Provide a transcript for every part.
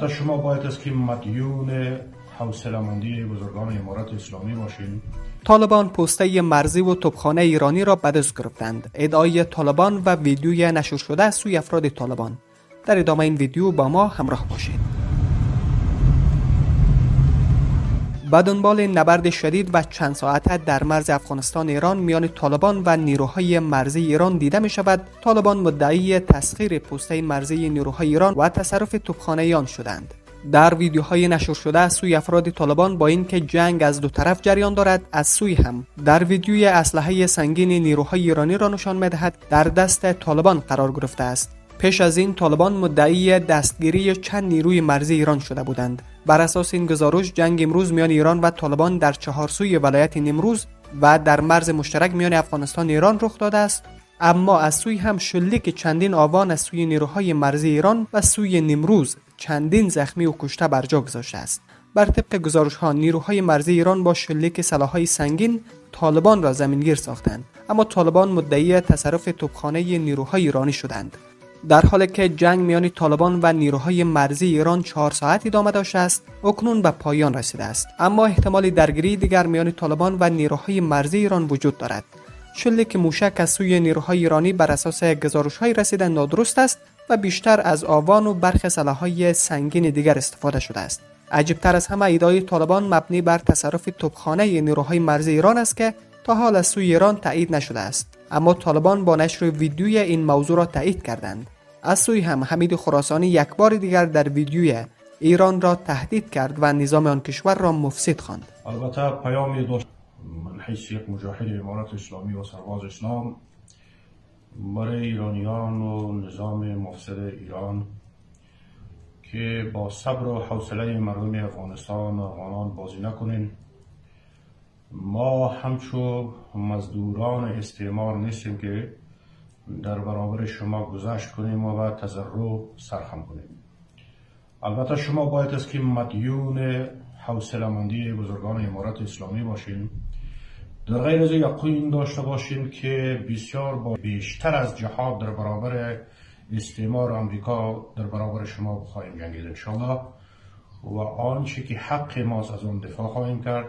البته شما باید از که مدیون حوصله‌مندی بزرگان امارت اسلامی باشین. طالبان پسته مرزی و توپخانه ایرانی را به دست گرفتند. ادعای طالبان و ویدیوی نشر شده سوی افراد طالبان. در ادامه این ویدیو با ما همراه باشید. به دنبال نبرد شدید و چند ساعته در مرز افغانستان ایران میان طالبان و نیروهای مرزی ایران دیده می شود طالبان مدعی تسخیر پسته مرزی نیروهای ایران و تصرف توپخانه آن شدند. در ویدیوهای نشر شده از سوی افراد طالبان با اینکه جنگ از دو طرف جریان دارد از سوی هم در ویدیوی اسلحه سنگین نیروهای ایرانی را نشان می‌دهد. در دست طالبان قرار گرفته است. پیش از این طالبان مدعی دستگیری چند نیروی مرزی ایران شده بودند. بر اساس این گزارش جنگ امروز میان ایران و طالبان در چهار سوی ولایت نمروز و در مرز مشترک میان افغانستان ایران رخ داده است. اما از سوی هم شلیک چندین آوان از سوی نیروهای مرزی ایران و سوی نمروز چندین زخمی و کشته بر جا گذاشته است. بر طبق گزارش ها نیروهای مرزی ایران با شلیک سلاحهای سنگین طالبان را زمینگیر ساختند. اما طالبان مدعی تصرف توپخانه نیروهای ایرانی شدند. در حالی که جنگ میان طالبان و نیروهای مرزی ایران چهار ساعت ادامه داشته است اکنون به پایان رسیده است. اما احتمال درگیری دیگر میان طالبان و نیروهای مرزی ایران وجود دارد. شلیک موشک از سوی نیروهای ایرانی بر اساس گزارش های رسیده نادرست است و بیشتر از آوان و برخی سلاحهای سنگین دیگر استفاده شده است. عجیبتر از همه ایدای طالبان مبنی بر تصرف توپخانه نیروهای مرزی ایران است که تا حال از سوی ایران تایید نشده است. اما طالبان با نشر ویدیوی این موضوع را تایید کردند. از سوی هم حمید خراسانی یک بار دیگر در ویدیوی ایران را تهدید کرد و نظام آن کشور را مفسد خواند. البته پیامی داشت من حیث یک مجاهد امارت اسلامی و سرباز اسلام برای ایرانیان و نظام مفسد ایران که با صبر و حوصله مردم افغانستان و افغانان بازی نکنین. ما همچو مزدوران استعمار نیستیم که در برابر شما گذشت کنیم و تضرع سرخم کنیم. البته شما باید از که مدیون حوصله‌مندی بزرگان امارت اسلامی باشین. در غیر از یقین داشته باشین که بسیار با بیشتر از جهاد در برابر استعمار آمریکا در برابر شما خواهیم جنگید انشاءالله. و آنچه که حق ماست از اون دفاع خواهیم کرد.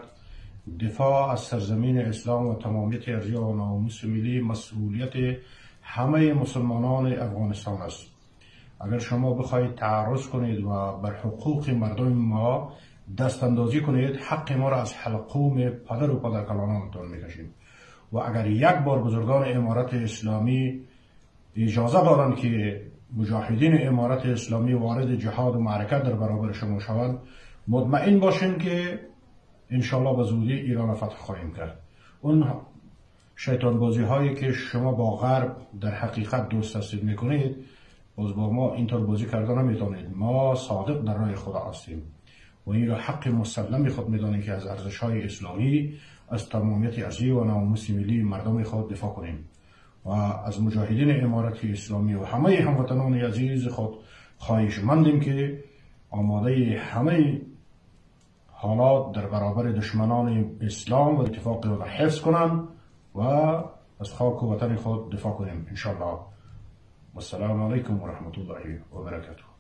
دفاع از سرزمین اسلام و تمامیت ارضی و ناموس ملی مسئولیت همه مسلمانان افغانستان است. اگر شما بخواهید تعرض کنید و بر حقوق مردم ما دست اندازی کنید حق ما را از حلقوم پدر و پدر کلانانتان می‌کشیم. و اگر یک بار بزرگان امارت اسلامی اجازه دادند که مجاهدین امارت اسلامی وارد جهاد و معرکت در برابر شما شوند مطمئن باشین که انشالله به زودی ایران فتح خواهیم کرد. اون شیطان بازی هایی که شما با غرب در حقیقت دوست هستید می‌کنید باز با ما اینطور بازی کردن نمی‌تونید ما صادق در راه خدا هستیم و این را حق مسلم خود می‌دانیم که از ارزش های اسلامی از تمامیت ارزی و ناموس ملی مردم خود دفاع کنیم و از مجاهدین امارت اسلامی و همه هموطنان عزیز خود خواهش مندیم که آماده همه حالات در برابر دشمنان اسلام و اتفاق را حفظ کنند و از خاک و وطن خود دفاع کنیم. انشاءالله. والسلام علیکم و رحمت الله و برکاته